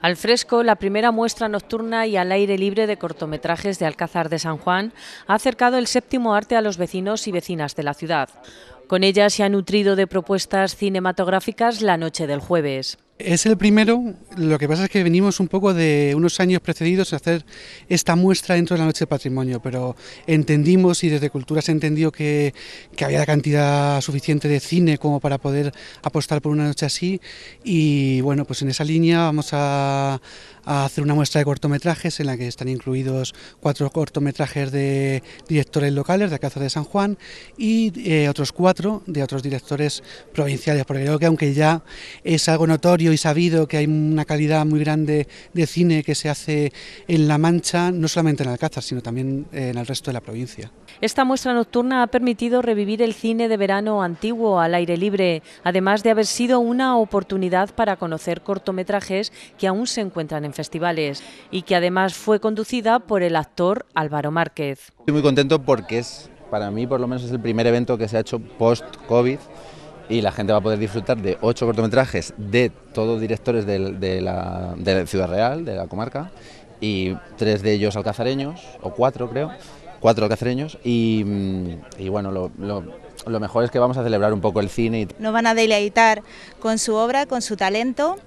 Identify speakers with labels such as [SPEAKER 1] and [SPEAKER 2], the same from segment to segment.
[SPEAKER 1] Al fresco, la primera muestra nocturna y al aire libre de cortometrajes de Alcázar de San Juan ha acercado el séptimo arte a los vecinos y vecinas de la ciudad. Con ella se ha nutrido de propuestas cinematográficas la noche del jueves.
[SPEAKER 2] Es el primero, lo que pasa es que venimos un poco de unos años precedidos a hacer esta muestra dentro de la Noche del Patrimonio, pero entendimos y desde Cultura se entendió que, que había la cantidad suficiente de cine como para poder apostar por una noche así. Y bueno, pues en esa línea vamos a, a hacer una muestra de cortometrajes en la que están incluidos cuatro cortometrajes de directores locales de Alcázar de San Juan y eh, otros cuatro de otros directores provinciales, porque creo que aunque ya es algo notorio y sabido que hay una calidad muy grande de cine que se hace en La Mancha, no solamente en Alcázar, sino también en el resto de la provincia.
[SPEAKER 1] Esta muestra nocturna ha permitido revivir el cine de verano antiguo al aire libre, además de haber sido una oportunidad para conocer cortometrajes que aún se encuentran en festivales y que además fue conducida por el actor Álvaro Márquez.
[SPEAKER 3] Estoy muy contento porque es, para mí por lo menos es el primer evento que se ha hecho post-COVID y la gente va a poder disfrutar de ocho cortometrajes de todos directores de, la, Ciudad Real, de la comarca, y tres de ellos alcazareños, o cuatro creo, cuatro alcazareños, y, bueno, lo, mejor es que vamos a celebrar un poco el cine.
[SPEAKER 4] Nos van a deleitar con su obra, con su talento,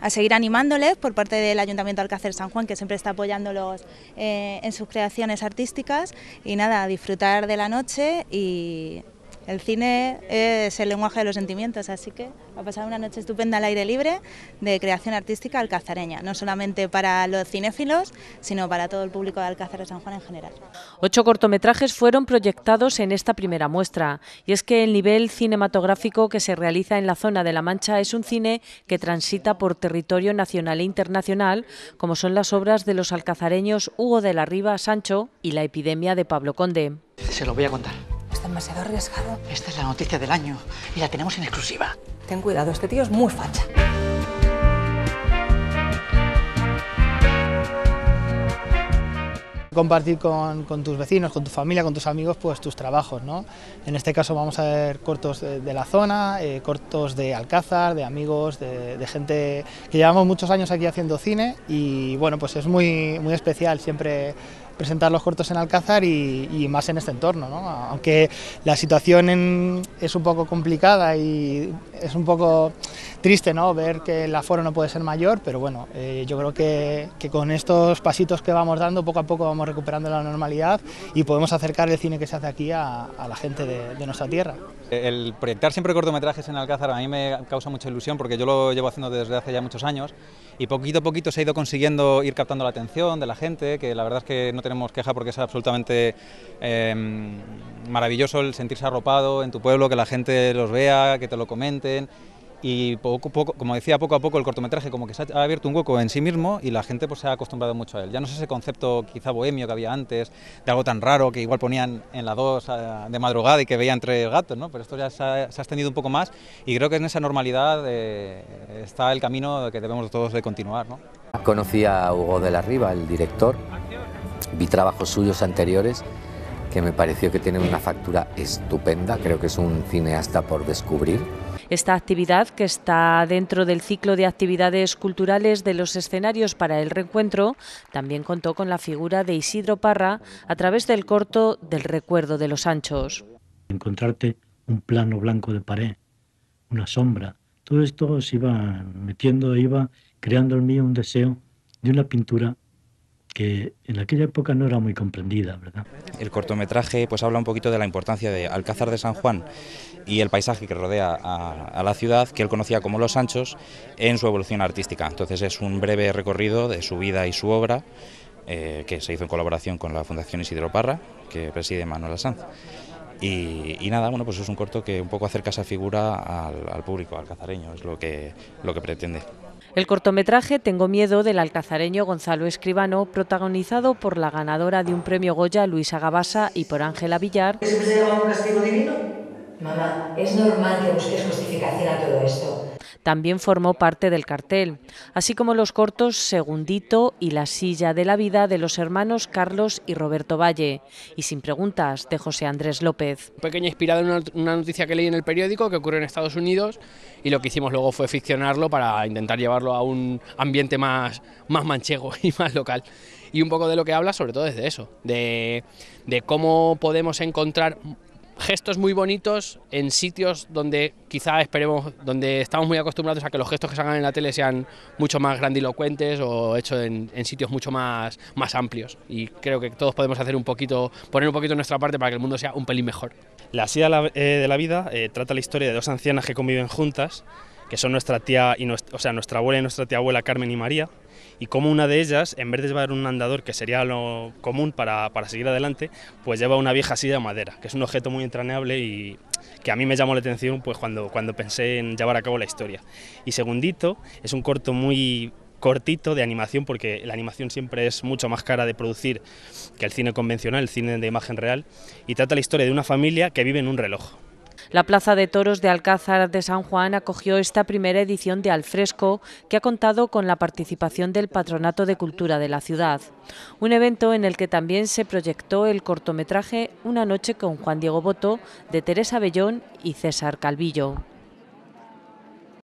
[SPEAKER 4] a seguir animándoles por parte del Ayuntamiento de Alcácer San Juan, que siempre está apoyándolos eh, en sus creaciones artísticas, y nada, a disfrutar de la noche y el cine es el lenguaje de los sentimientos, así que va a pasar una noche estupenda al aire libre de creación artística alcazareña, no solamente para los cinéfilos, sino para todo el público de Alcázar de San Juan en general.
[SPEAKER 1] Ocho cortometrajes fueron proyectados en esta primera muestra, y es que el nivel cinematográfico que se realiza en la zona de La Mancha es un cine que transita por territorio nacional e internacional, como son las obras de los alcazareños Hugo de la Riva Sancho y La epidemia de Pablo Conde.
[SPEAKER 5] Se lo voy a contar
[SPEAKER 6] demasiado arriesgado.
[SPEAKER 5] Esta es la noticia del año y la tenemos en exclusiva.
[SPEAKER 6] Ten cuidado, este tío es muy facha.
[SPEAKER 7] compartir con, tus vecinos, con tu familia, con tus amigos, pues tus trabajos, ¿no? En este caso vamos a ver cortos de, la zona, eh, cortos de Alcázar, de amigos, de, gente que llevamos muchos años aquí haciendo cine y bueno, pues es muy, muy especial siempre presentar los cortos en Alcázar y, más en este entorno. ¿no? Aunque la situación es un poco complicada y es un poco triste ¿no? ver que el aforo no puede ser mayor, pero bueno, eh, yo creo que, con estos pasitos que vamos dando, poco a poco vamos recuperando la normalidad y podemos acercar el cine que se hace aquí a, la gente de, nuestra tierra.
[SPEAKER 8] El proyectar siempre cortometrajes en Alcázar a mí me causa mucha ilusión porque yo lo llevo haciendo desde hace ya muchos años y poquito a poquito se ha ido consiguiendo ir captando la atención de la gente, que la verdad es que no tenemos queja porque es absolutamente em, maravilloso el sentirse arropado en tu pueblo, que la gente los vea, que te lo comenten y poco, poco, como decía, poco a poco el cortometraje como que se ha abierto un hueco en sí mismo y la gente pues se ha acostumbrado mucho a él. Ya no es ese concepto quizá bohemio que había antes, de algo tan raro que igual ponían en la 2 eh, de madrugada y que veía entre gatos, ¿no? pero esto ya se ha, extendido un poco más y creo que en esa normalidad eh, está el camino que debemos todos de continuar. ¿no?
[SPEAKER 9] Conocí a Hugo de la Riva, el director, vi trabajos suyos anteriores que me pareció que tienen una factura estupenda, creo que es un cineasta por descubrir
[SPEAKER 1] esta actividad, que está dentro del ciclo de actividades culturales de los escenarios para el reencuentro, también contó con la figura de Isidro Parra a través del corto del recuerdo de los anchos.
[SPEAKER 10] Encontrarte un plano blanco de pared, una sombra, todo esto se iba metiendo, iba creando en mí un deseo de una pintura que en aquella época no era muy comprendida, ¿verdad?
[SPEAKER 11] El cortometraje pues habla un poquito de la importancia de Alcázar de San Juan y el paisaje que rodea a, la ciudad, que él conocía como Los Anchos, en su evolución artística. Entonces es un breve recorrido de su vida y su obra, eh, que se hizo en colaboración con la Fundación Isidro Parra, que preside Manuel Sanz. Y, nada, bueno, pues es un corto que un poco acerca esa figura al, al público, al cazareño, es lo que, lo que pretende.
[SPEAKER 1] El cortometraje Tengo miedo del alcazareño Gonzalo Escribano, protagonizado por la ganadora de un premio Goya, Luisa Gabasa, y por Ángela Villar.
[SPEAKER 12] ¿Es un castigo divino? Mamá, es normal que busques justificación a todo esto.
[SPEAKER 1] también formó parte del cartel, así como los cortos Segundito y La silla de la vida de los hermanos Carlos y Roberto Valle, y Sin preguntas de José Andrés López.
[SPEAKER 12] Pequeña inspirada en una, noticia que leí en el periódico que ocurrió en Estados Unidos y lo que hicimos luego fue ficcionarlo para intentar llevarlo a un ambiente más, más manchego y más local. Y un poco de lo que habla sobre todo es de eso, de, de cómo podemos encontrar gestos muy bonitos en sitios donde quizá esperemos, donde estamos muy acostumbrados a que los gestos que se hagan en la tele sean mucho más grandilocuentes o hechos en, sitios mucho más, más amplios. Y creo que todos podemos hacer un poquito, poner un poquito nuestra parte para que el mundo sea un pelín mejor.
[SPEAKER 13] La silla de la vida eh, trata la historia de dos ancianas que conviven juntas, que son nuestra tía y nuestra, o sea, nuestra abuela y nuestra tía abuela Carmen y María, y como una de ellas, en vez de llevar un andador que sería lo común para, para seguir adelante, pues lleva una vieja silla de madera, que es un objeto muy entrañable y que a mí me llamó la atención pues cuando, cuando pensé en llevar a cabo la historia. Y segundito, es un corto muy cortito de animación, porque la animación siempre es mucho más cara de producir que el cine convencional, el cine de imagen real, y trata la historia de una familia que vive en un reloj.
[SPEAKER 1] La Plaza de Toros de Alcázar de San Juan acogió esta primera edición de Alfresco, que ha contado con la participación del Patronato de Cultura de la ciudad. Un evento en el que también se proyectó el cortometraje Una noche con Juan Diego Boto de Teresa Bellón y César Calvillo.